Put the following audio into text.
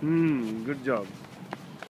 Hmm, good job.